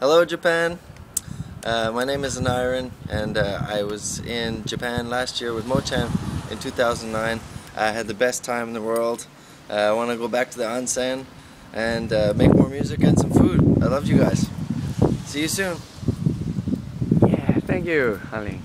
Hello Japan, uh, my name is Anreen and uh, I was in Japan last year with Mochan in 2009. I had the best time in the world. Uh, I want to go back to the onsen and uh, make more music and some food. I loved you guys. See you soon. Yeah, thank you, Ali.